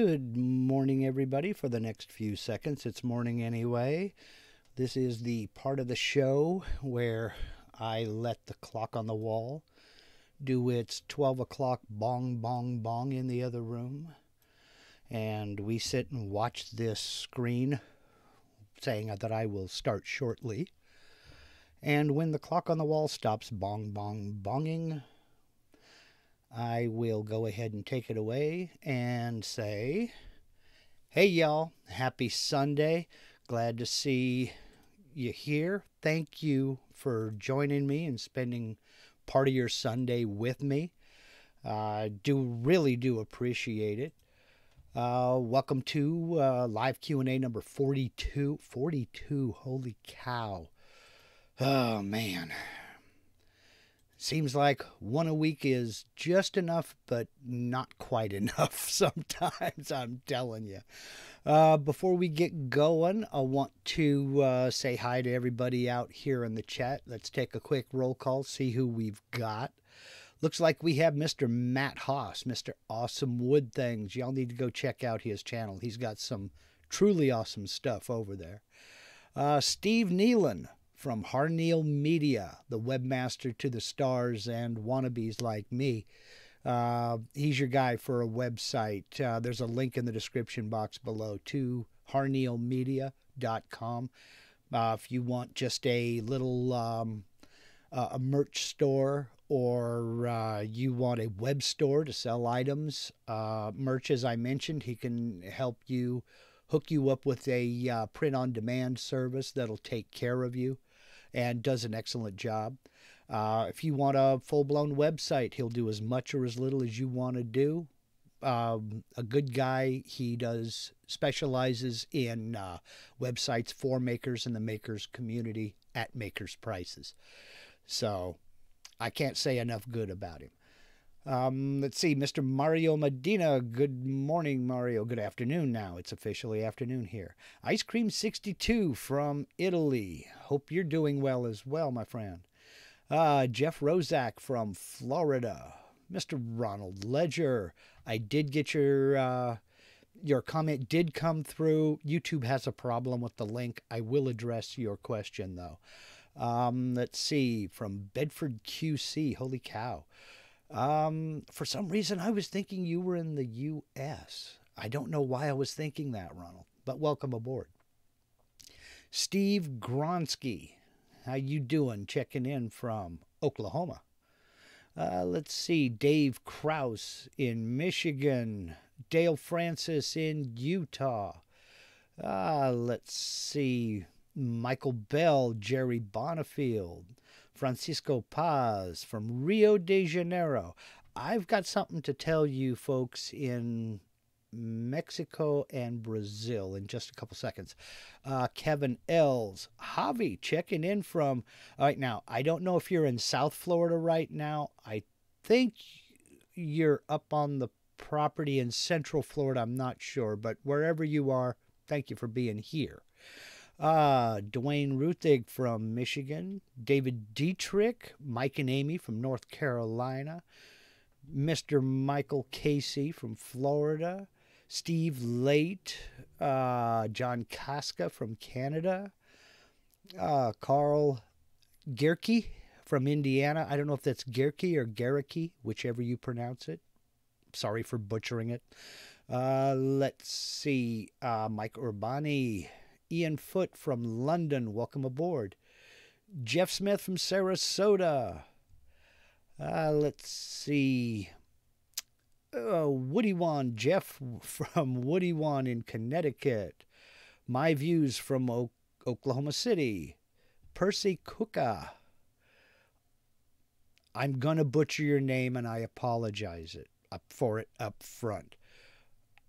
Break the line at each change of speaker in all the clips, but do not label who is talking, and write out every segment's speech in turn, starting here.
Good morning, everybody. For the next few seconds, it's morning anyway. This is the part of the show where I let the clock on the wall do its 12 o'clock bong, bong, bong in the other room. And we sit and watch this screen saying that I will start shortly. And when the clock on the wall stops bong, bong, bonging, I will go ahead and take it away and say, Hey, y'all, happy Sunday. Glad to see you here. Thank you for joining me and spending part of your Sunday with me. I uh, do really do appreciate it. Uh, welcome to uh, live Q&A number 42. 42, holy cow. Oh, man. Seems like one a week is just enough, but not quite enough sometimes, I'm telling you. Uh, before we get going, I want to uh, say hi to everybody out here in the chat. Let's take a quick roll call, see who we've got. Looks like we have Mr. Matt Haas, Mr. Awesome Wood Things. Y'all need to go check out his channel. He's got some truly awesome stuff over there. Uh, Steve Nealon, from Harneil Media, the webmaster to the stars and wannabes like me. Uh, he's your guy for a website. Uh, there's a link in the description box below to harneilmedia.com. Uh, if you want just a little um, uh, a merch store or uh, you want a web store to sell items, uh, merch, as I mentioned, he can help you hook you up with a uh, print on demand service that'll take care of you and does an excellent job. Uh, if you want a full blown website, he'll do as much or as little as you want to do. Um, a good guy. He does specializes in uh, websites for makers and the makers community at makers prices. So I can't say enough good about him. Um, let's see, Mr. Mario Medina. Good morning, Mario. Good afternoon now. It's officially afternoon here. Ice Cream 62 from Italy. Hope you're doing well as well, my friend. Uh, Jeff Rozak from Florida. Mr. Ronald Ledger. I did get your uh, your comment did come through. YouTube has a problem with the link. I will address your question though. Um, let's see from Bedford QC. Holy cow. Um, for some reason, I was thinking you were in the U.S. I don't know why I was thinking that, Ronald, but welcome aboard. Steve Gronsky, how you doing? Checking in from Oklahoma. Uh, let's see, Dave Kraus in Michigan, Dale Francis in Utah. Uh, let's see, Michael Bell, Jerry Bonifield, Francisco Paz from Rio de Janeiro. I've got something to tell you folks in Mexico and Brazil in just a couple seconds. Uh, Kevin Els, Javi checking in from. All right, now I don't know if you're in South Florida right now. I think you're up on the property in Central Florida. I'm not sure, but wherever you are, thank you for being here. Uh, Dwayne Ruthig from Michigan, David Dietrich, Mike and Amy from North Carolina, Mr. Michael Casey from Florida, Steve Late, uh, John Casca from Canada, uh, Carl Gerke from Indiana. I don't know if that's Gerke or Garricky, whichever you pronounce it. Sorry for butchering it. Uh, let's see. Uh, Mike Urbani Ian Foot from London, welcome aboard. Jeff Smith from Sarasota. Uh, let's see. Uh, Woody Wan, Jeff from Woody Wan in Connecticut. My views from o- Oklahoma City. Percy Kuka. I'm going to butcher your name and I apologize it up for it up front.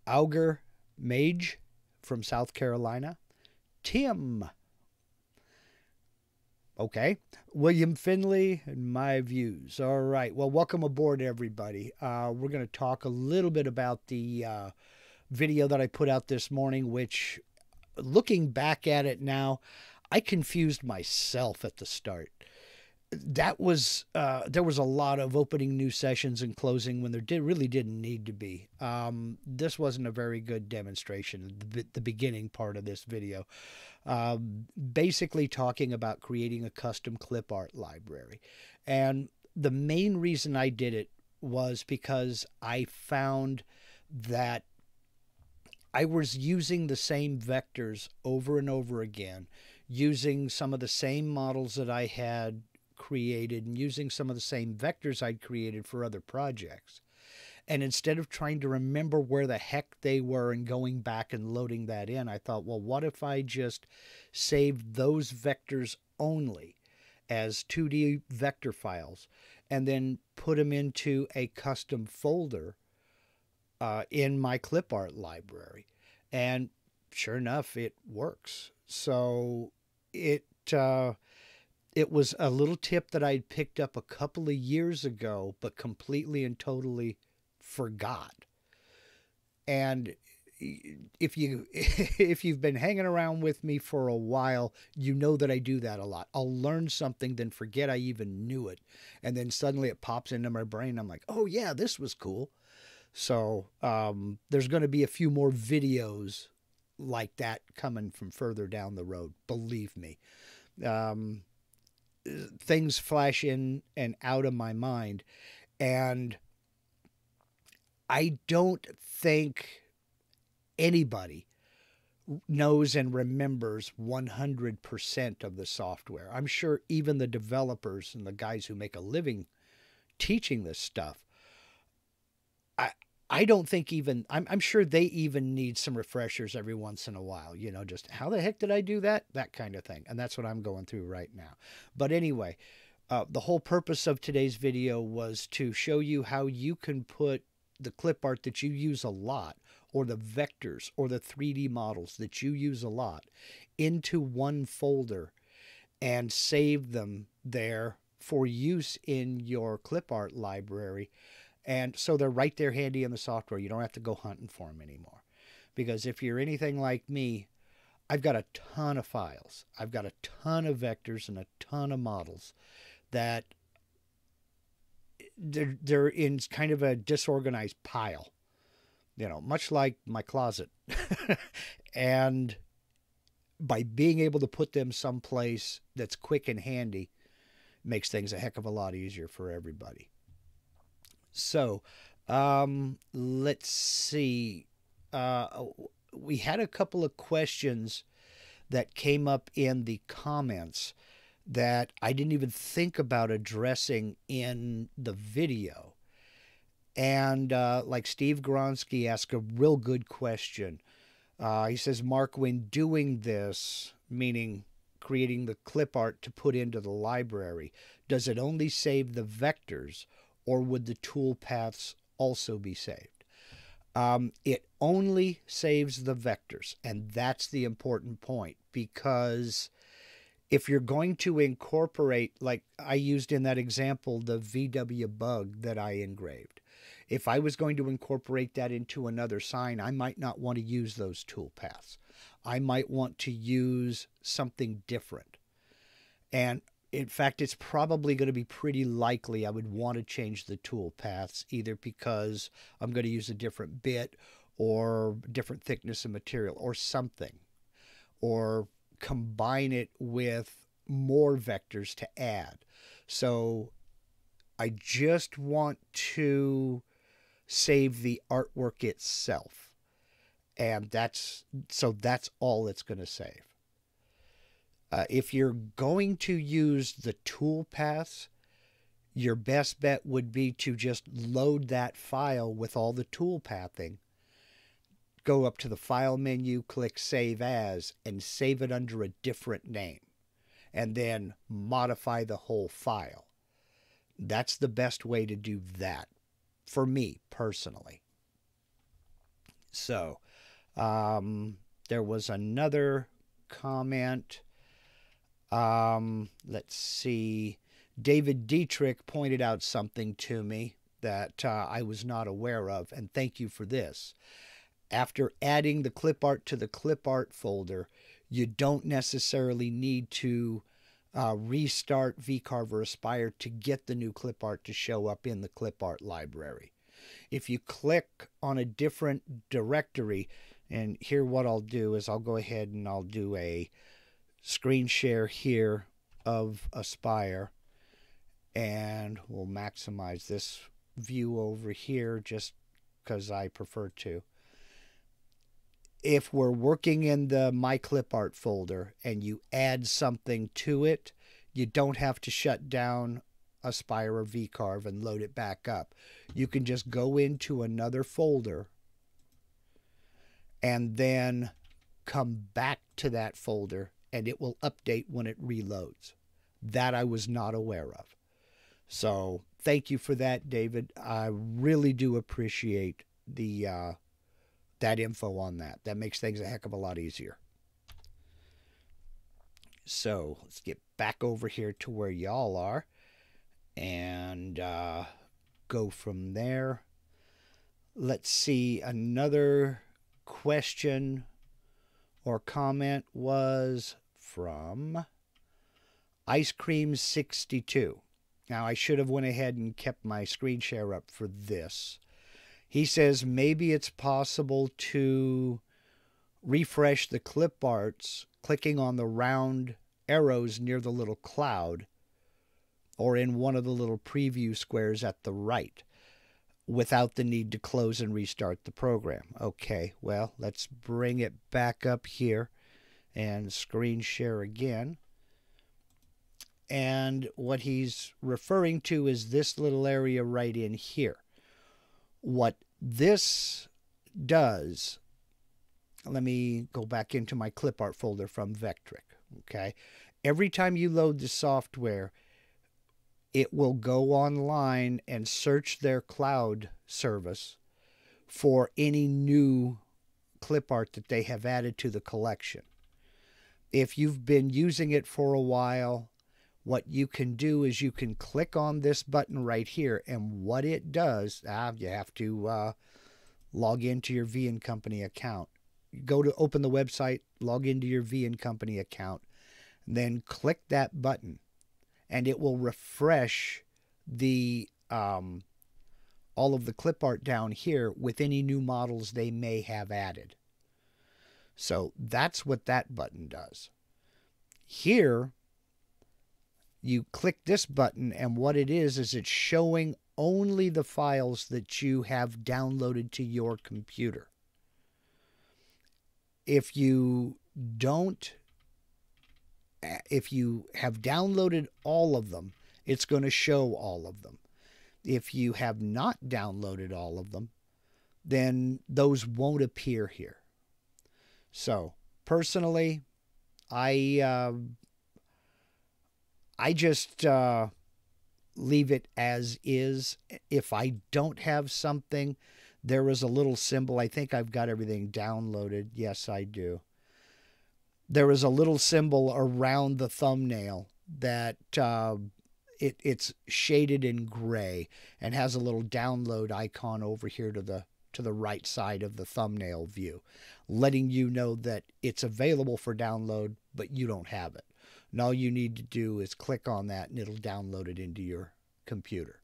Auger Mage from South Carolina. Tim. Okay. William Finley and my views. All right. Well, welcome aboard, everybody. Uh, we're going to talk a little bit about the uh, video that I put out this morning, which, looking back at it now, I confused myself at the start. That was uh, there was a lot of opening new sessions and closing when there did really didn't need to be. Um, this wasn't a very good demonstration. The, the beginning part of this video, um, basically talking about creating a custom clip art library, and the main reason I did it was because I found that I was using the same vectors over and over again, using some of the same models that I had created and using some of the same vectors I'd created for other projects. And instead of trying to remember where the heck they were and going back and loading that in, I thought, well, what if I just saved those vectors only as 2D vector files and then put them into a custom folder uh, in my clip art library? And sure enough, it works. So it. Uh, it was a little tip that I'd picked up a couple of years ago, but completely and totally forgot. And if you if you've been hanging around with me for a while, you know that I do that a lot. I'll learn something, then forget I even knew it, and then suddenly it pops into my brain. I'm like, oh yeah, this was cool. So um, there's going to be a few more videos like that coming from further down the road. Believe me. Um, things flash in and out of my mind. And I don't think anybody knows and remembers 100% of the software. I'm sure even the developers and the guys who make a living teaching this stuff I don't think even I'm, I'm sure they even need some refreshers every once in a while. You know, just how the heck did I do that? That kind of thing. And that's what I'm going through right now. But anyway, uh, the whole purpose of today's video was to show you how you can put the clip art that you use a lot, or the vectors, or the 3D models that you use a lot, into one folder and save them there for use in your clip art library and so they're right there handy in the software. You don't have to go hunting for them anymore. Because if you're anything like me, I've got a ton of files. I've got a ton of vectors and a ton of models that they're, they're in kind of a disorganized pile, you know, much like my closet. and by being able to put them someplace that's quick and handy makes things a heck of a lot easier for everybody. So, um, let's see. Uh, we had a couple of questions that came up in the comments that I didn't even think about addressing in the video. And uh, like Steve Gronsky asked a real good question. Uh, he says, Mark, when doing this, meaning creating the clip art to put into the library, does it only save the vectors or would the tool paths also be saved? Um, it only saves the vectors, and that's the important point because if you're going to incorporate, like I used in that example, the VW bug that I engraved, if I was going to incorporate that into another sign, I might not want to use those tool paths. I might want to use something different. And in fact, it's probably going to be pretty likely I would want to change the tool paths either because I'm going to use a different bit or different thickness of material or something, or combine it with more vectors to add. So I just want to save the artwork itself. And that's so that's all it's going to save. Uh, if you're going to use the tool paths, your best bet would be to just load that file with all the tool pathing. Go up to the file menu, click Save As, and save it under a different name. And then modify the whole file. That's the best way to do that for me personally. So, um, there was another comment. Um, let's see. David Dietrich pointed out something to me that uh, I was not aware of, and thank you for this. After adding the clip art to the clip art folder, you don't necessarily need to uh, restart vCarver Aspire to get the new clip art to show up in the clip art library. If you click on a different directory, and here what I'll do is I'll go ahead and I'll do a screen share here of Aspire and we'll maximize this view over here just because I prefer to. If we're working in the My Clip Art folder and you add something to it, you don't have to shut down Aspire or VCarve and load it back up. You can just go into another folder and then come back to that folder and it will update when it reloads. That I was not aware of. So thank you for that, David. I really do appreciate the uh, that info on that. That makes things a heck of a lot easier. So let's get back over here to where y'all are and uh, go from there. Let's see. Another question or comment was from Ice Cream 62. Now I should have went ahead and kept my screen share up for this. He says maybe it's possible to refresh the clip arts clicking on the round arrows near the little cloud or in one of the little preview squares at the right without the need to close and restart the program. Okay, well, let's bring it back up here and screen share again. And what he's referring to is this little area right in here. What this does, let me go back into my clip art folder from Vectric. Okay. Every time you load the software, it will go online and search their cloud service for any new clip art that they have added to the collection. If you've been using it for a while, what you can do is you can click on this button right here, and what it does, ah, you have to uh, log into your V and Company account. Go to open the website, log into your V and Company account, then click that button, and it will refresh the um, all of the clip art down here with any new models they may have added. So that's what that button does. Here, you click this button, and what it is, is it's showing only the files that you have downloaded to your computer. If you don't, if you have downloaded all of them, it's going to show all of them. If you have not downloaded all of them, then those won't appear here. So, personally, I uh, I just uh, leave it as is. If I don't have something, there is a little symbol. I think I've got everything downloaded. Yes, I do. There is a little symbol around the thumbnail that uh, it, it's shaded in gray and has a little download icon over here to the to the right side of the thumbnail view, letting you know that it's available for download, but you don't have it. And all you need to do is click on that and it'll download it into your computer.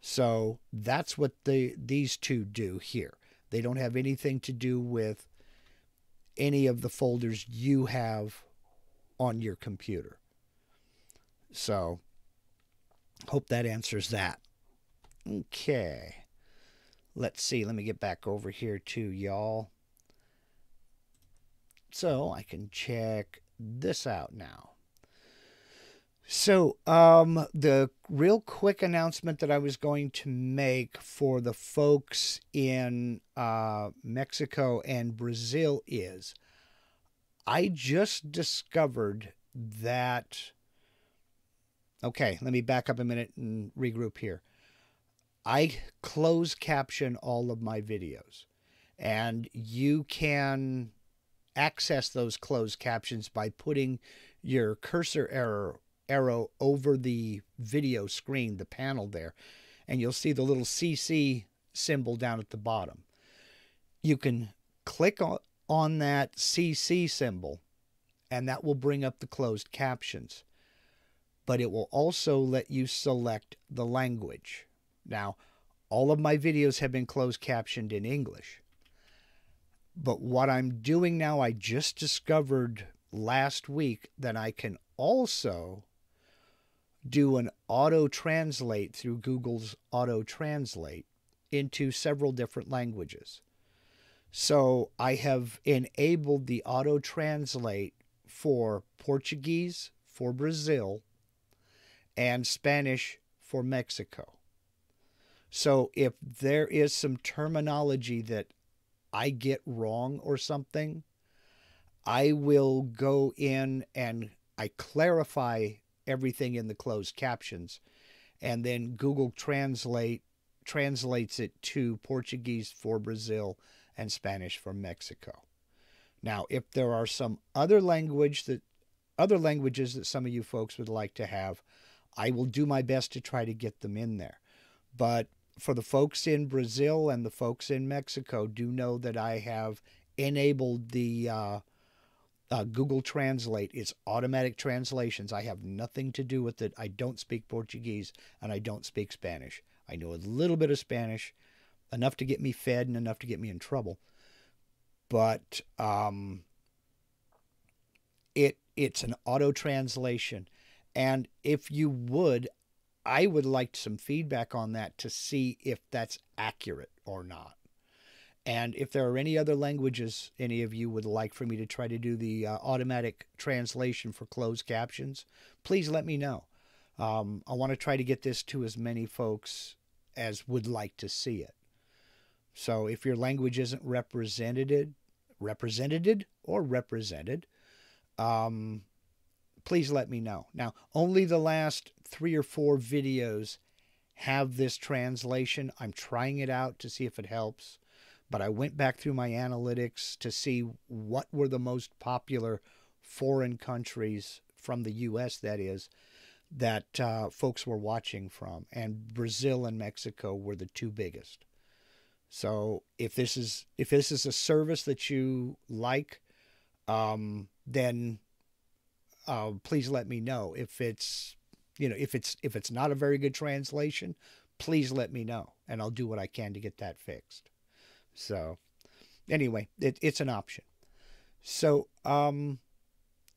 So that's what the these two do here. They don't have anything to do with any of the folders you have on your computer. So hope that answers that. Okay. Let's see. Let me get back over here to y'all. So I can check this out now. So, um, the real quick announcement that I was going to make for the folks in uh, Mexico and Brazil is I just discovered that. Okay, let me back up a minute and regroup here. I close caption all of my videos, and you can access those closed captions by putting your cursor error arrow over the video screen, the panel there, and you'll see the little CC symbol down at the bottom. You can click on, that CC symbol, and that will bring up the closed captions. but it will also let you select the language. Now, all of my videos have been closed captioned in English. But what I'm doing now, I just discovered last week that I can also do an auto translate through Google's auto translate into several different languages. So I have enabled the auto translate for Portuguese for Brazil and Spanish for Mexico. So if there is some terminology that I get wrong or something, I will go in and I clarify everything in the closed captions and then Google Translate translates it to Portuguese for Brazil and Spanish for Mexico. Now, if there are some other language that other languages that some of you folks would like to have, I will do my best to try to get them in there. But for the folks in Brazil and the folks in Mexico, do know that I have enabled the uh, uh, Google Translate. It's automatic translations. I have nothing to do with it. I don't speak Portuguese and I don't speak Spanish. I know a little bit of Spanish, enough to get me fed and enough to get me in trouble. But um, it it's an auto translation, and if you would, I would like some feedback on that to see if that's accurate or not. And if there are any other languages any of you would like for me to try to do the uh, automatic translation for closed captions, please let me know. Um, I want to try to get this to as many folks as would like to see it. So if your language isn't represented, represented or represented, um, please let me know. Now, only the last three or four videos have this translation. I'm trying it out to see if it helps. But I went back through my analytics to see what were the most popular foreign countries from the U.S., that is, that uh, folks were watching from, and Brazil and Mexico were the two biggest. So if this is if this is a service that you like, um, then uh, please let me know. If it's you know if it's if it's not a very good translation, please let me know, and I'll do what I can to get that fixed. So anyway, it, it's an option. So um,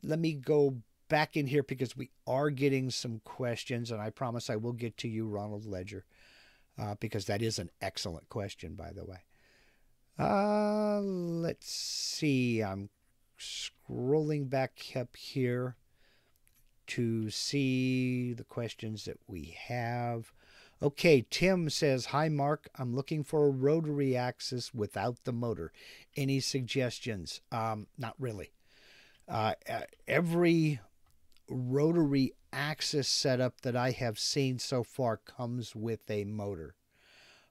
let me go back in here because we are getting some questions, and I promise I will get to you, Ronald Ledger, uh, because that is an excellent question, by the way. Uh, let's see. I'm scrolling back up here to see the questions that we have. Okay, Tim says, Hi, Mark. I'm looking for a rotary axis without the motor. Any suggestions? Um, not really. Uh, every rotary axis setup that I have seen so far comes with a motor.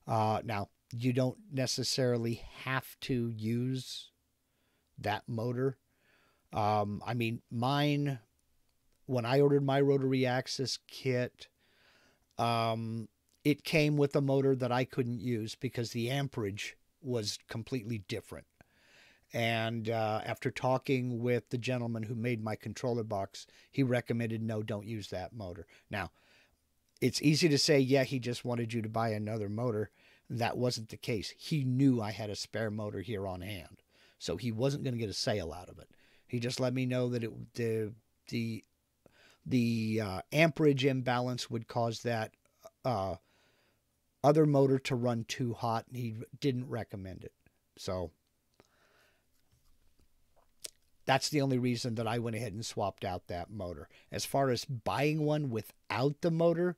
Uh, now, you don't necessarily have to use that motor. Um, I mean, mine, when I ordered my rotary axis kit, um, it came with a motor that I couldn't use because the amperage was completely different. And uh, after talking with the gentleman who made my controller box, he recommended no, don't use that motor. Now, it's easy to say, yeah, he just wanted you to buy another motor. That wasn't the case. He knew I had a spare motor here on hand, so he wasn't going to get a sale out of it. He just let me know that it the the the uh, amperage imbalance would cause that uh, other motor to run too hot, and he didn't recommend it. So that's the only reason that I went ahead and swapped out that motor. As far as buying one without the motor,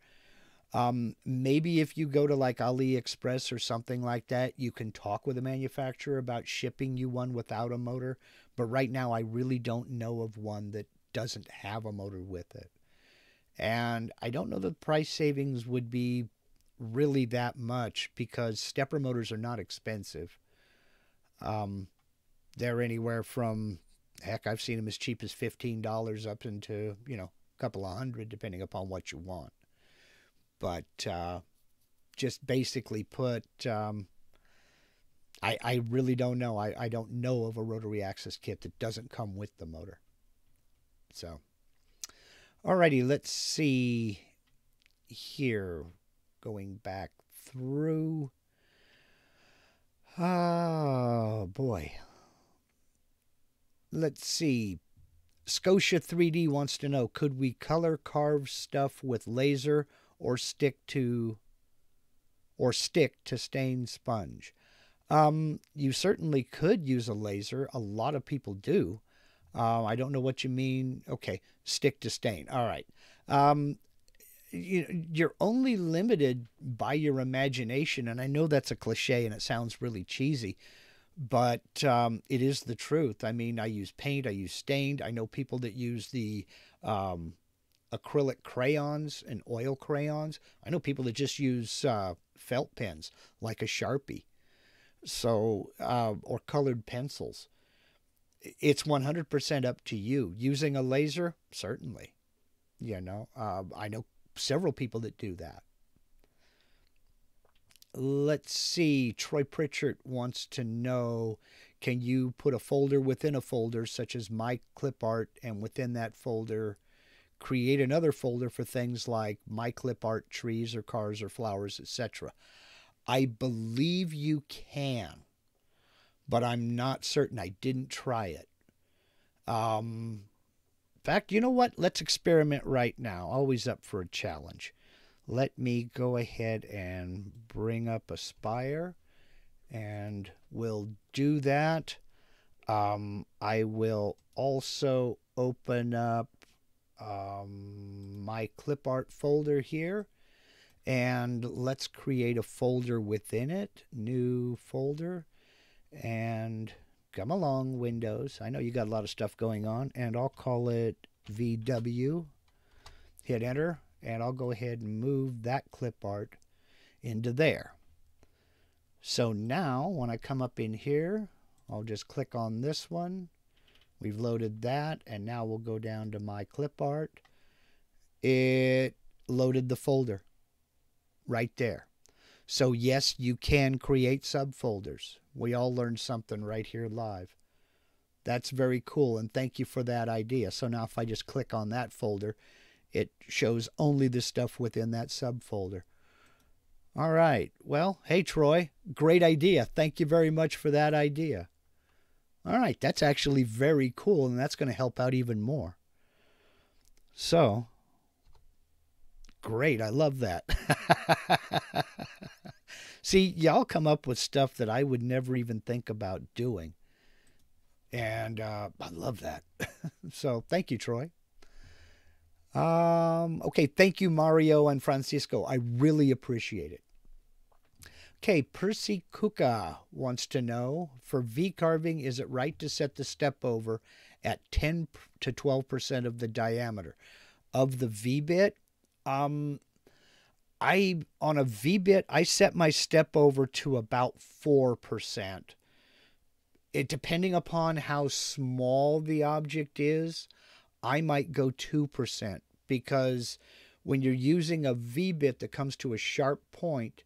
um, maybe if you go to like AliExpress or something like that, you can talk with a manufacturer about shipping you one without a motor. But right now, I really don't know of one that doesn't have a motor with it. And I don't know the price savings would be really that much because stepper motors are not expensive. Um, they're anywhere from heck, I've seen them as cheap as fifteen dollars up into you know a couple of hundred, depending upon what you want. But uh, just basically put, um, I I really don't know. I I don't know of a rotary axis kit that doesn't come with the motor. So, Alrighty, let's see here. Going back through. Oh boy. Let's see. Scotia 3D wants to know could we color carve stuff with laser or stick to or stick to stained sponge? Um, you certainly could use a laser. A lot of people do. Uh, I don't know what you mean. Okay, stick to stain. All right. Um, you, you're only limited by your imagination, and I know that's a cliche and it sounds really cheesy, but um, it is the truth. I mean, I use paint, I use stained. I know people that use the um, acrylic crayons and oil crayons. I know people that just use uh, felt pens like a Sharpie, so uh, or colored pencils. It's 100% up to you. Using a laser, certainly. You know, uh, I know several people that do that. Let's see. Troy Pritchard wants to know can you put a folder within a folder, such as my clip art, and within that folder, create another folder for things like my clip art, trees or cars or flowers, etc. I believe you can, but I'm not certain. I didn't try it. Um, fact, you know what? Let's experiment right now. Always up for a challenge. Let me go ahead and bring up Aspire and we'll do that. Um, I will also open up um, my clip art folder here and let's create a folder within it. New folder and come along, Windows. I know you got a lot of stuff going on, and I'll call it VW. Hit enter, and I'll go ahead and move that clip art into there. So now, when I come up in here, I'll just click on this one. We've loaded that, and now we'll go down to my clip art. It loaded the folder right there. So yes, you can create subfolders. We all learned something right here live. That's very cool, and thank you for that idea. So now if I just click on that folder, it shows only the stuff within that subfolder. All right. Well, hey, Troy, great idea. Thank you very much for that idea. All right, that's actually very cool, and that's going to help out even more. So, great. I love that. See, y'all come up with stuff that I would never even think about doing. And uh, I love that. so thank you, Troy. Um, okay, thank you, Mario and Francisco. I really appreciate it. Okay, Percy Kuka wants to know for V carving, is it right to set the step over at 10 to 12% of the diameter of the V bit? Um, I on a V bit, I set my step over to about four percent. It depending upon how small the object is, I might go two percent because when you're using a V bit that comes to a sharp point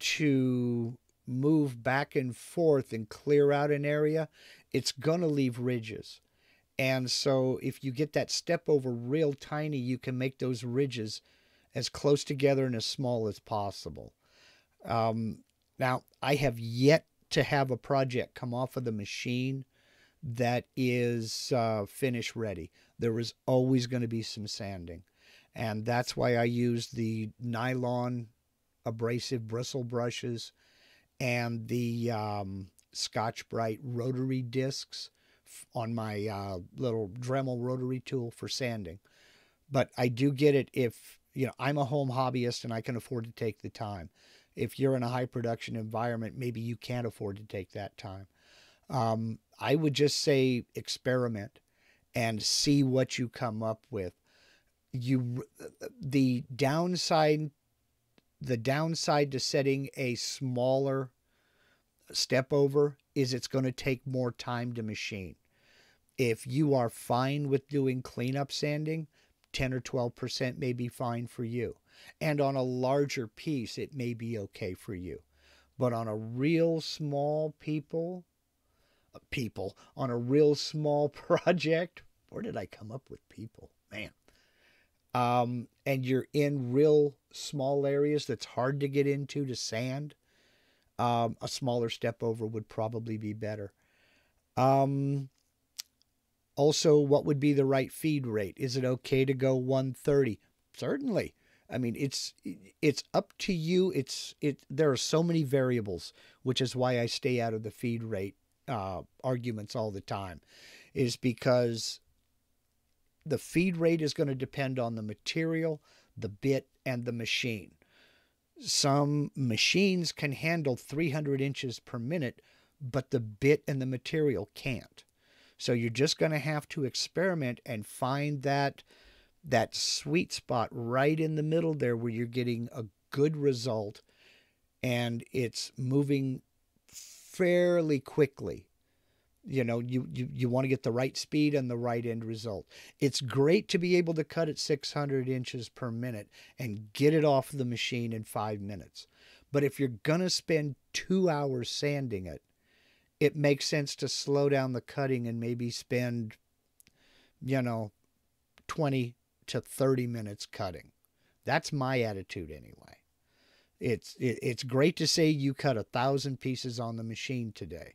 to move back and forth and clear out an area, it's going to leave ridges. And so if you get that step over real tiny, you can make those ridges as close together and as small as possible. Um, now, I have yet to have a project come off of the machine that is uh, finish ready. There is always going to be some sanding. And that's why I use the nylon abrasive bristle brushes and the um, Scotch-Brite rotary discs on my uh, little Dremel rotary tool for sanding. But I do get it if you know, I'm a home hobbyist and I can afford to take the time. If you're in a high production environment, maybe you can't afford to take that time. Um, I would just say experiment and see what you come up with. You, the downside, the downside to setting a smaller step over is it's going to take more time to machine. If you are fine with doing cleanup sanding, 10 or 12% may be fine for you. And on a larger piece, it may be okay for you. But on a real small people, uh, people, on a real small project, where did I come up with people? Man. um, and you're in real small areas that's hard to get into to sand, um, a smaller step over would probably be better. Um, also, what would be the right feed rate? Is it okay to go 130? Certainly. I mean, it's it's up to you. It's it. There are so many variables, which is why I stay out of the feed rate uh, arguments all the time, is because the feed rate is going to depend on the material, the bit, and the machine. Some machines can handle 300 inches per minute, but the bit and the material can't. So you're just going to have to experiment and find that that sweet spot right in the middle there where you're getting a good result and it's moving fairly quickly. You know you, you you want to get the right speed and the right end result. It's great to be able to cut at 600 inches per minute and get it off the machine in five minutes. But if you're going to spend two hours sanding it it makes sense to slow down the cutting and maybe spend you know 20 to 30 minutes cutting that's my attitude anyway it's it, it's great to say you cut a thousand pieces on the machine today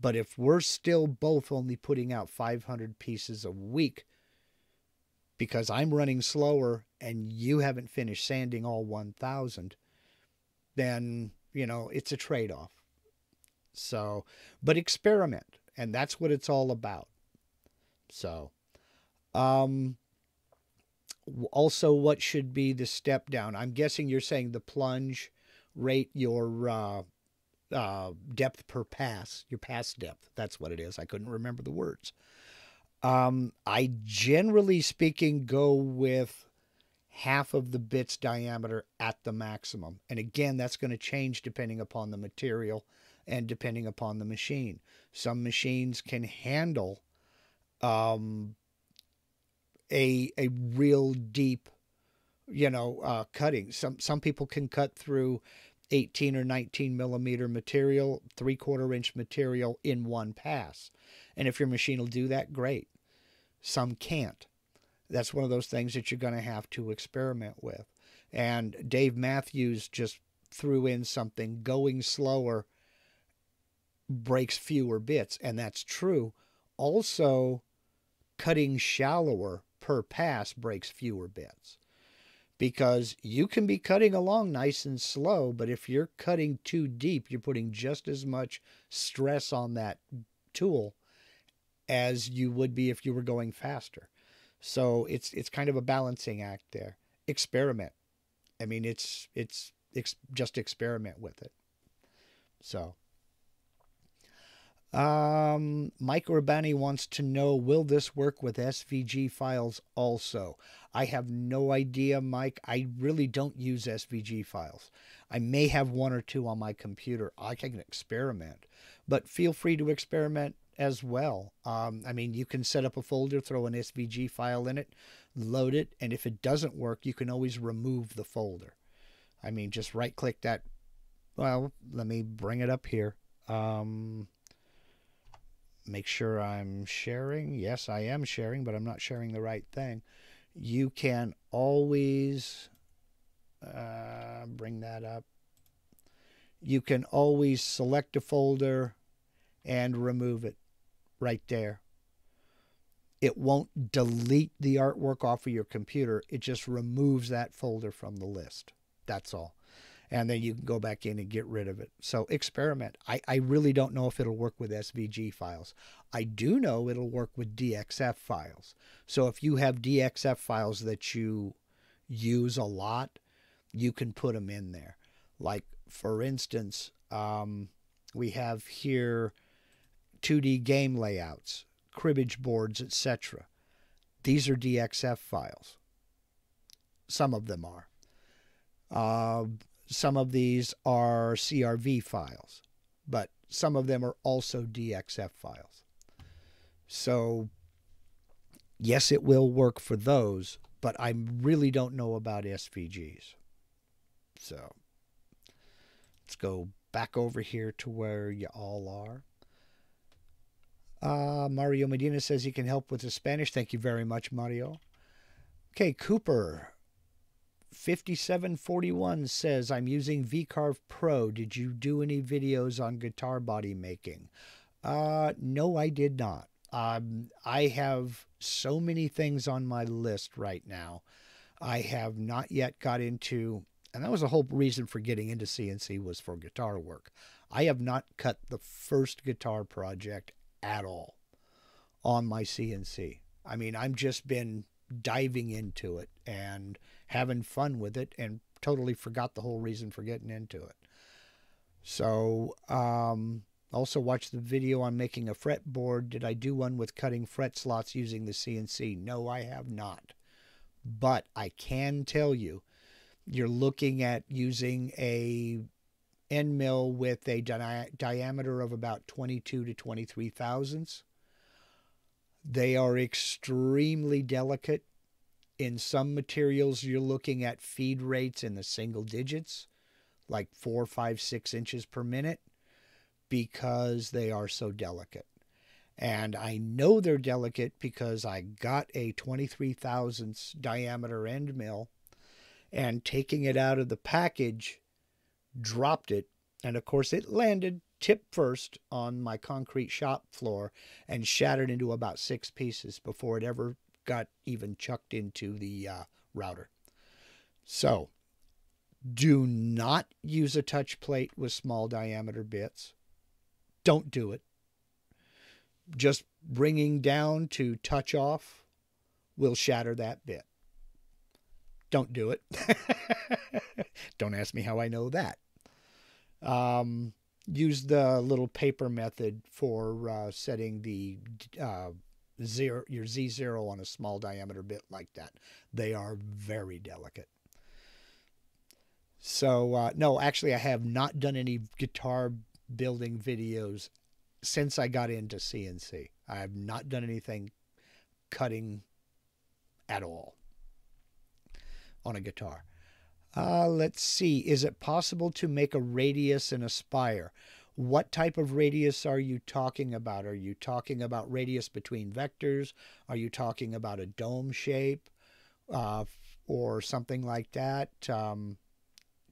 but if we're still both only putting out 500 pieces a week because I'm running slower and you haven't finished sanding all 1,000, then, you know, it's a trade off. So, but experiment. And that's what it's all about. So, um, also, what should be the step down? I'm guessing you're saying the plunge rate your uh, uh, depth per pass, your pass depth. That's what it is. I couldn't remember the words. Um, I generally speaking go with half of the bit's diameter at the maximum. And again, that's going to change depending upon the material and depending upon the machine. Some machines can handle um, a a real deep, you know, uh, cutting. Some some people can cut through 18 or 19 millimeter material, three quarter inch material in one pass. And if your machine will do that, great. Some can't. That's one of those things that you're going to have to experiment with. And Dave Matthews just threw in something going slower breaks fewer bits, and that's true. Also, cutting shallower per pass breaks fewer bits because you can be cutting along nice and slow, but if you're cutting too deep, you're putting just as much stress on that tool as you would be if you were going faster. So it's it's kind of a balancing act there. Experiment. I mean, it's it's, just experiment with it. So um, Mike Urbani wants to know Will this work with SVG files also? I have no idea, Mike. I really don't use SVG files. I may have one or two on my computer. I can experiment, but feel free to experiment as well. Um, I mean, you can set up a folder, throw an SVG file in it, load it, and if it doesn't work, you can always remove the folder. I mean, just right click that. Well, let me bring it up here. Um, make sure I'm sharing. Yes, I am sharing, but I'm not sharing the right thing. You can always uh, bring that up. You can always select a folder and remove it right there. It won't delete the artwork off of your computer. It just removes that folder from the list. That's all and then you can go back in and get rid of it. So experiment. I, I really don't know if it'll work with SVG files. I do know it'll work with DXF files. So if you have DXF files that you use a lot, you can put them in there. Like, for instance, um, we have here 2D game layouts, cribbage boards, etc. These are DXF files. Some of them are. Uh, some of these are CRV files, but some of them are also DXF files. So, yes, it will work for those, but I really don't know about SVGs. So, let's go back over here to where you all are. Uh, Mario Medina says he can help with the Spanish. Thank you very much, Mario. Okay, Cooper 5741 says, I'm using VCarve Pro. Did you do any videos on guitar body making? Uh, no, I did not. Um, I have so many things on my list right now. I have not yet got into, and that was the whole reason for getting into CNC was for guitar work. I have not cut the first guitar project at all on my CNC. I mean, I've just been diving into it and having fun with it and totally forgot the whole reason for getting into it. So, um, also watch the video on making a fretboard. Did I do one with cutting fret slots using the CNC? No, I have not. But I can tell you, you're looking at using a end mill with a di- diameter of about 22 to 23 thousandths. They are extremely delicate. In some materials, you're looking at feed rates in the single digits, like four, five, six inches per minute, because they are so delicate. And I know they're delicate because I got a 23 thousandths diameter end mill and taking it out of the package, dropped it. And of course, it landed tip first on my concrete shop floor and shattered into about six pieces before it ever got even chucked into the uh, router. So, do not use a touch plate with small diameter bits. Don't do it. Just bringing down to touch off will shatter that bit. Don't do it. Don't ask me how I know that. Um, use the little paper method for uh, setting the uh, zero your Z0 on a small diameter bit like that. They are very delicate. So uh, no, actually, I have not done any guitar building videos since I got into CNC. I have not done anything cutting at all on a guitar. Uh, let's see. Is it possible to make a radius and Aspire? What type of radius are you talking about? Are you talking about radius between vectors? Are you talking about a dome shape uh, or something like that? Um,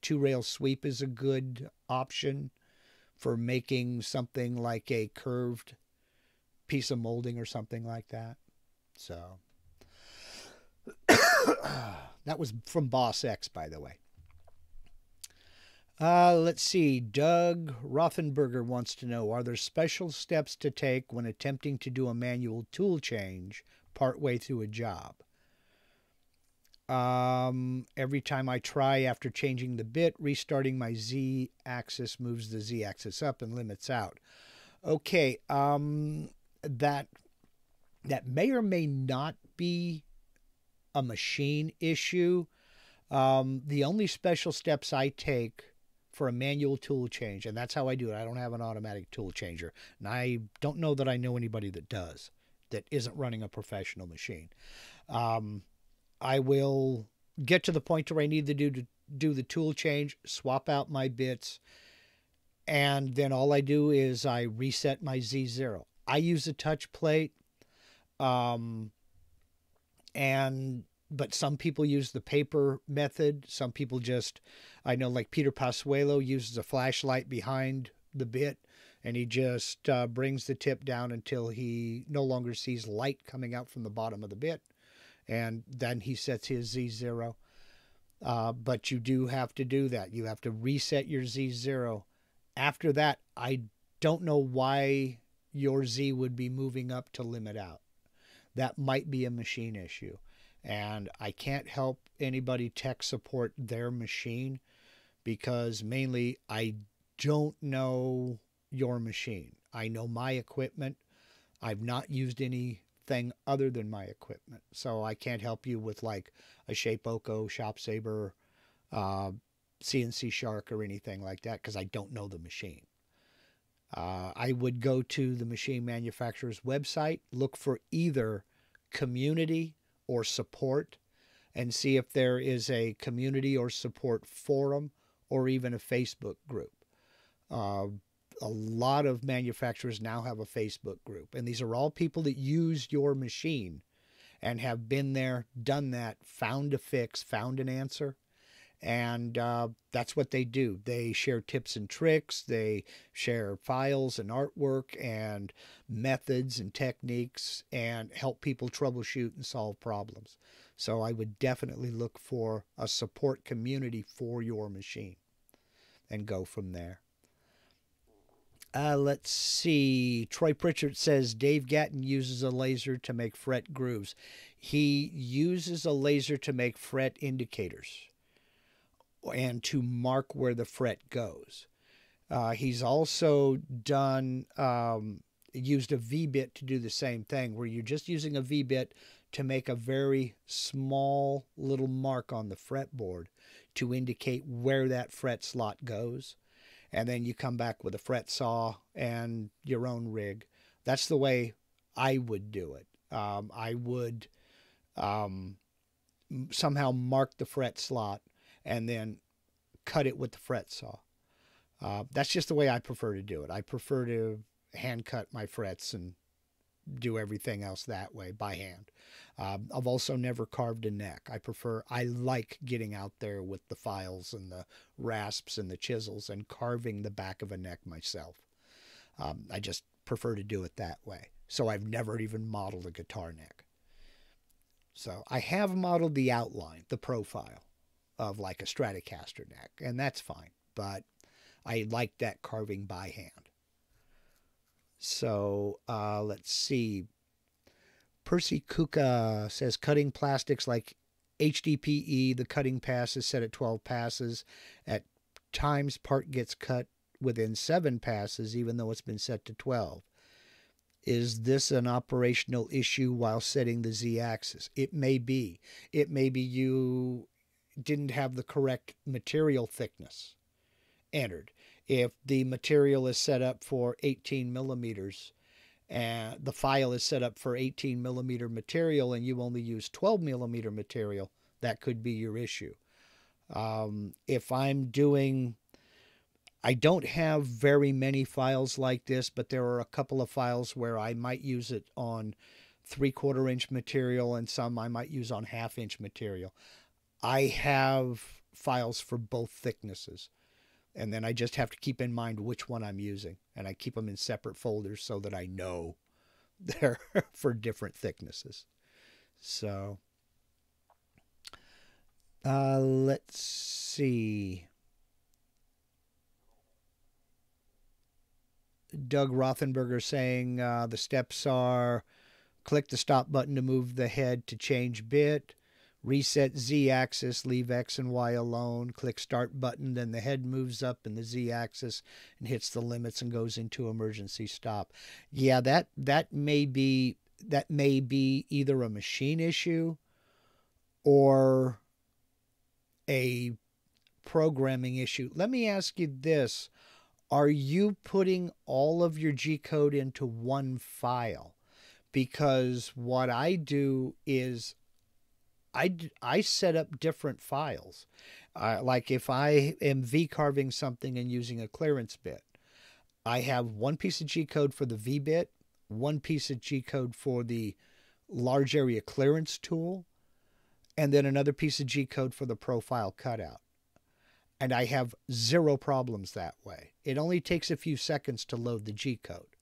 two rail sweep is a good option for making something like a curved piece of molding or something like that. So that was from Boss X, by the way. Uh, let's see. Doug Rothenberger wants to know Are there special steps to take when attempting to do a manual tool change partway through a job? Um, every time I try after changing the bit, restarting my Z axis moves the Z axis up and limits out. Okay, um, that that may or may not be a machine issue. Um, the only special steps I take for a manual tool change, and that's how I do it. I don't have an automatic tool changer, and I don't know that I know anybody that does that isn't running a professional machine. Um, I will get to the point where I need to do to do the tool change, swap out my bits, and then all I do is I reset my Z0. I use a touch plate. Um, and but some people use the paper method. Some people just, I know, like Peter Pasuelo uses a flashlight behind the bit, and he just uh, brings the tip down until he no longer sees light coming out from the bottom of the bit, and then he sets his Z zero. Uh, but you do have to do that. You have to reset your Z zero. After that, I don't know why your Z would be moving up to limit out. That might be a machine issue and I can't help anybody tech support their machine because mainly I don't know your machine. I know my equipment. I've not used anything other than my equipment. So I can't help you with like a Shapeoko, ShopSabre, uh, CNC Shark, or anything like that because I don't know the machine. Uh, I would go to the machine manufacturer's website, look for either community or support and see if there is a community or support forum or even a Facebook group. Uh, a lot of manufacturers now have a Facebook group, and these are all people that use your machine and have been there, done that, found a fix, found an answer. And uh, that's what they do. They share tips and tricks, they share files and artwork and methods and techniques and help people troubleshoot and solve problems. So I would definitely look for a support community for your machine and go from there. Uh, let's see. Troy Pritchard says Dave Gatton uses a laser to make fret grooves. He uses a laser to make fret indicators and to mark where the fret goes. Uh, he's also done um, used a V bit to do the same thing, where you're just using a V bit to make a very small little mark on the fretboard to indicate where that fret slot goes. And then you come back with a fret saw and your own rig. That's the way I would do it. Um, I would um, somehow mark the fret slot and then cut it with the fret saw. Uh, that's just the way I prefer to do it. I prefer to hand cut my frets and do everything else that way by hand. Um, I've also never carved a neck. I prefer, I like getting out there with the files and the rasps and the chisels and carving the back of a neck myself. Um, I just prefer to do it that way. So I've never even modeled a guitar neck. So I have modeled the outline, the profile of like a Stratocaster neck, and that's fine. But I like that carving by hand. So uh, let's see. Percy Kuka says cutting plastics like HDPE, the cutting pass is set at 12 passes. At times, part gets cut within seven passes, even though it's been set to 12. Is this an operational issue while setting the z axis? It may be. It may be you didn't have the correct material thickness entered if the material is set up for 18 millimeters and the file is set up for 18 millimeter material and you only use 12 millimeter material, that could be your issue. Um, if I'm doing, I don't have very many files like this, but there are a couple of files where I might use it on three quarter inch material and some I might use on half inch material. I have files for both thicknesses and then I just have to keep in mind which one I'm using, and I keep them in separate folders so that I know they're for different thicknesses. So uh, let's see. Doug Rothenberger saying uh, the steps are click the stop button to move the head to change bit, Reset Z axis, leave X and Y alone. Click start button, then the head moves up in the Z axis and hits the limits and goes into emergency stop. Yeah, that that may be that may be either a machine issue or a programming issue. Let me ask you this. Are you putting all of your G code into one file? Because what I do is I, I set up different files. Uh, like if I am V carving something and using a clearance bit, I have one piece of G code for the V bit, one piece of G code for the large area clearance tool, and then another piece of G code for the profile cutout. And I have zero problems that way. It only takes a few seconds to load the G code.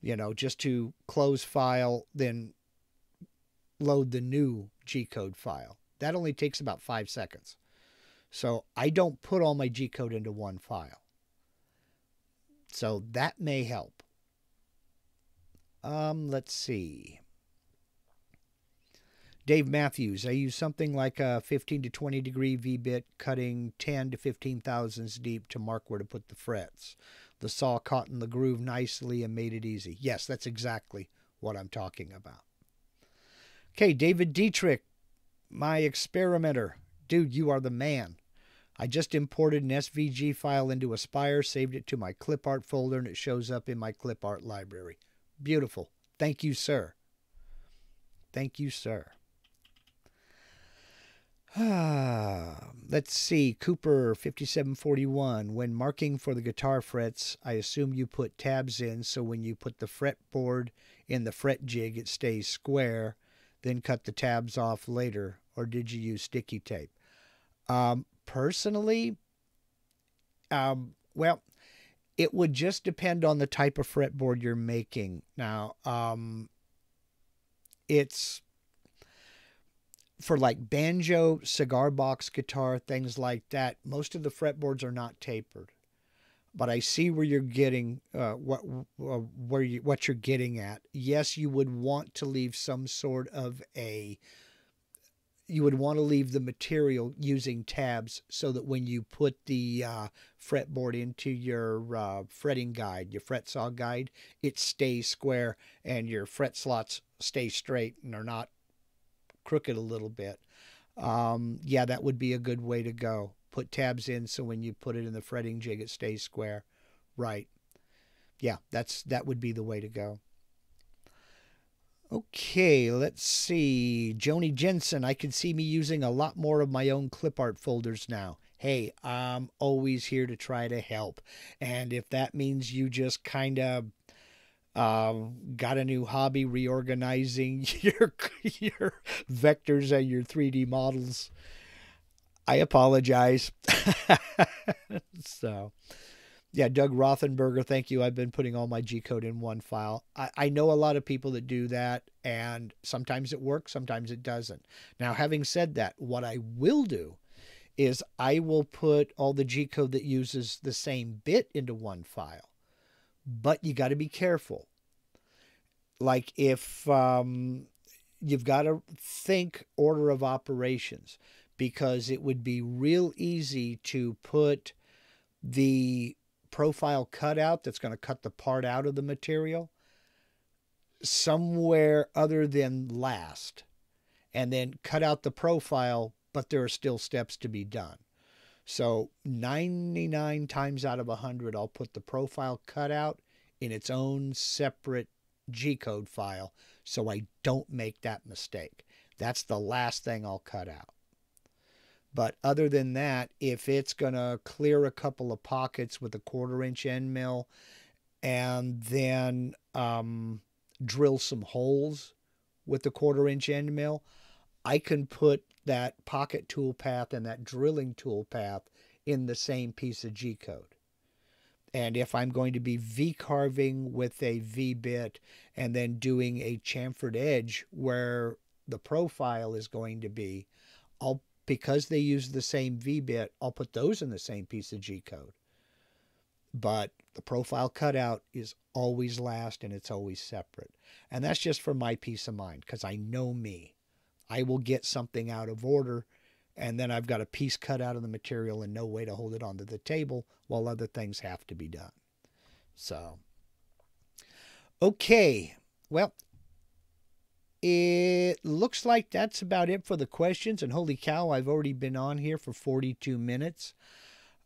You know, just to close file, then load the new G code file. That only takes about five seconds. So I don't put all my G code into one file. So that may help. Um, let's see. Dave Matthews, I use something like a 15 to 20 degree V bit, cutting 10 to 15 thousandths deep to mark where to put the frets. The saw caught in the groove nicely and made it easy. Yes, that's exactly what I'm talking about. Okay, David Dietrich, my experimenter. Dude, you are the man. I just imported an SVG file into Aspire, saved it to my clip art folder, and it shows up in my clip art library. Beautiful. Thank you, sir. Thank you, sir. Ah, let's see. Cooper 5741. When marking for the guitar frets, I assume you put tabs in so when you put the fretboard in the fret jig, it stays square then cut the tabs off later, or did you use sticky tape? Um, personally, um, well, it would just depend on the type of fretboard you're making. Now, um, it's for like banjo, cigar box guitar, things like that. Most of the fretboards are not tapered, but I see where you're getting uh, what uh, where you what you're getting at. Yes, you would want to leave some sort of a you would want to leave the material using tabs so that when you put the uh, fretboard into your uh, fretting guide, your fret saw guide, it stays square and your fret slots stay straight and are not crooked a little bit. Um, yeah, that would be a good way to go. Put tabs in so when you put it in the fretting jig, it stays square. Right. Yeah, that's that would be the way to go. Okay, let's see. Joni Jensen, I can see me using a lot more of my own clip art folders now. Hey, I'm always here to try to help. And if that means you just kind of um, got a new hobby reorganizing your your vectors and your 3D models, I apologize. so, yeah, Doug Rothenberger, thank you. I've been putting all my G code in one file. I, I know a lot of people that do that, and sometimes it works, sometimes it doesn't. Now, having said that, what I will do is I will put all the G code that uses the same bit into one file. But you got to be careful. Like if um, you've got to think order of operations because it would be real easy to put the profile cutout that's going to cut the part out of the material somewhere other than last and then cut out the profile, but there are still steps to be done. So 99 times out of 100, I'll put the profile cutout in its own separate G code file so I don't make that mistake. That's the last thing I'll cut out. But other than that, if it's going to clear a couple of pockets with a quarter inch end mill and then um, drill some holes with the quarter inch end mill, I can put that pocket tool path and that drilling tool path in the same piece of G code. And if I'm going to be V carving with a V bit and then doing a chamfered edge where the profile is going to be, I'll because they use the same V bit, I'll put those in the same piece of G code. But the profile cutout is always last and it's always separate. And that's just for my peace of mind because I know me. I will get something out of order and then I've got a piece cut out of the material and no way to hold it onto the table while other things have to be done. So, okay. Well, it looks like that's about it for the questions. And holy cow, I've already been on here for 42 minutes.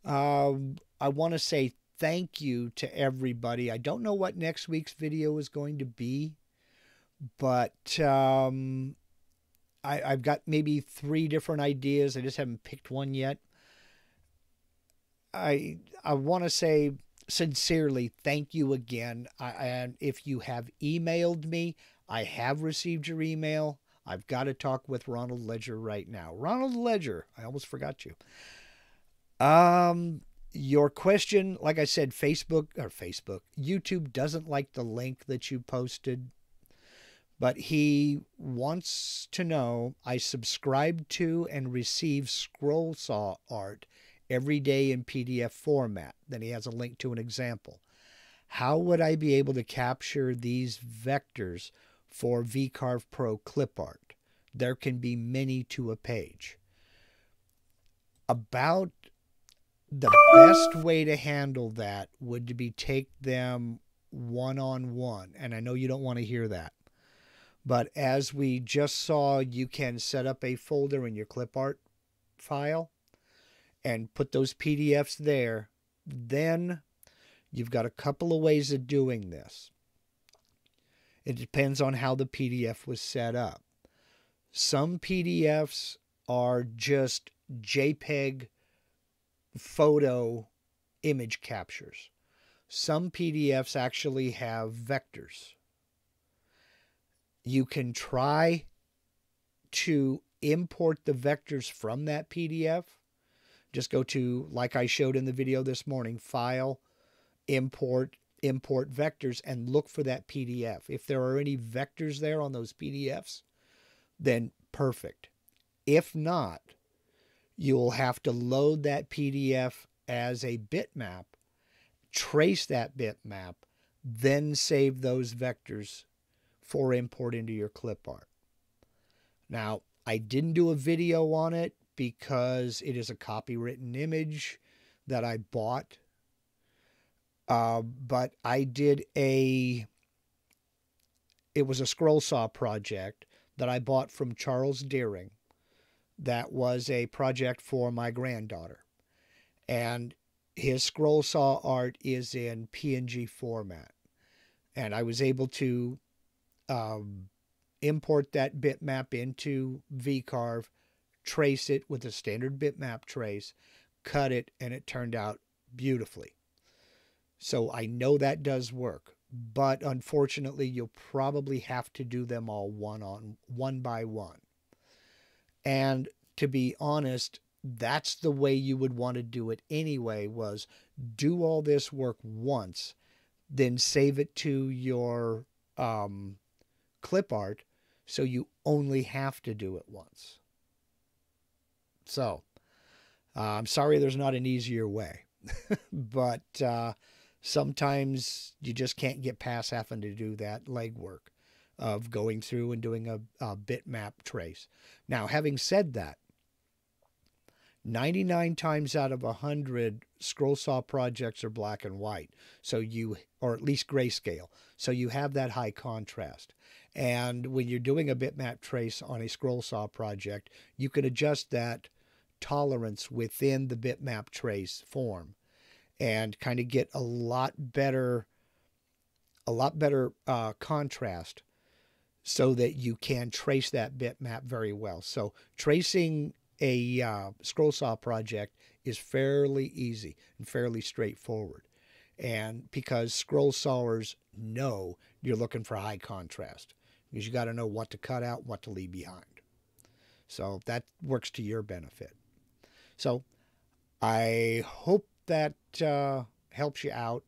Um, I want to say thank you to everybody. I don't know what next week's video is going to be, but um, I, I've got maybe three different ideas. I just haven't picked one yet. I I want to say sincerely thank you again. I, and if you have emailed me, I have received your email. I've got to talk with Ronald Ledger right now. Ronald Ledger, I almost forgot you. Um, your question, like I said, Facebook or Facebook, YouTube doesn't like the link that you posted, but he wants to know I subscribe to and receive scroll saw art every day in PDF format. Then he has a link to an example. How would I be able to capture these vectors for VCarve Pro clip art. There can be many to a page. About the best way to handle that would be take them one on one. And I know you don't want to hear that. But as we just saw, you can set up a folder in your clip art file and put those PDFs there. Then you've got a couple of ways of doing this. It depends on how the PDF was set up. Some PDFs are just JPEG photo image captures. Some PDFs actually have vectors. You can try to import the vectors from that PDF, just go to, like I showed in the video this morning, File, Import, Import Vectors, and look for that PDF. If there are any vectors there on those PDFs, then perfect. If not, you'll have to load that PDF as a bitmap, trace that bitmap, then save those vectors for import into your clip art. Now, I didn't do a video on it because it is a copywritten image that I bought. Uh, but I did a, it was a scroll saw project that I bought from Charles Dearing. That was a project for my granddaughter. And his scroll saw art is in PNG format. And I was able to um, import that bitmap into VCarve, trace it with a standard bitmap trace, cut it, and it turned out beautifully. So I know that does work, but unfortunately, you'll probably have to do them all one on one by one. And to be honest, that's the way you would want to do it anyway was do all this work once then save it to your um, clip art so you only have to do it once so uh, i'm sorry there's not an easier way but uh, sometimes you just can't get past having to do that legwork of going through and doing a, a bitmap trace. Now having said that 99 times out of 100 scroll saw projects are black and white. So you or at least grayscale. So you have that high contrast. And when you're doing a bitmap trace on a scroll saw project you can adjust that tolerance within the bitmap trace form and kind of get a lot better a lot better uh, contrast so that you can trace that bitmap very well so tracing a uh, scroll saw project is fairly easy and fairly straightforward. And because scroll sawers know you're looking for high contrast, because you got to know what to cut out, what to leave behind. So that works to your benefit. So I hope that uh, helps you out.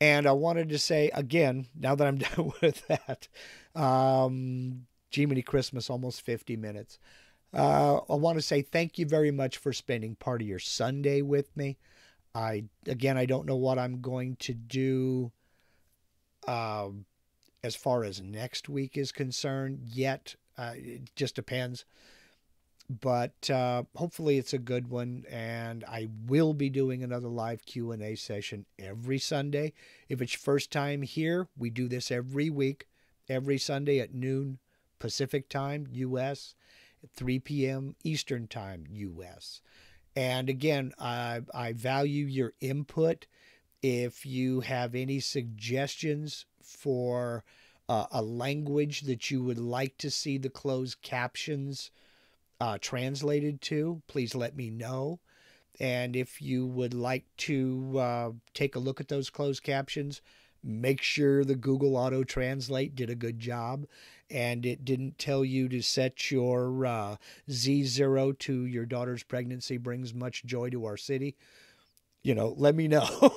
And I wanted to say again, now that I'm done with that, um, Jiminy Christmas, almost 50 minutes. Uh, I want to say thank you very much for spending part of your Sunday with me. I again, I don't know what I'm going to do uh, as far as next week is concerned yet. Uh, it just depends. But uh, hopefully it's a good one, and I will be doing another live Q and A session every Sunday. If it's first time here, we do this every week, every Sunday at noon Pacific Time, U.S., 3 p.m. Eastern Time, U.S. And again, I, I value your input. If you have any suggestions for uh, a language that you would like to see the closed captions uh, translated to, please let me know. And if you would like to uh, take a look at those closed captions, make sure the Google Auto Translate did a good job and it didn't tell you to set your uh, Z0 to your daughter's pregnancy brings much joy to our city, you know, let me know.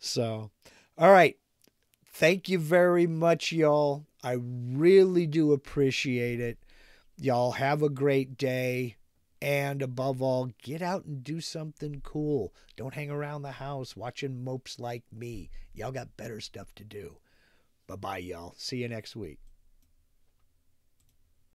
so, all right. Thank you very much, y'all. I really do appreciate it. Y'all have a great day. And above all, get out and do something cool. Don't hang around the house watching mopes like me. Y'all got better stuff to do. Bye bye, y'all. See you next week.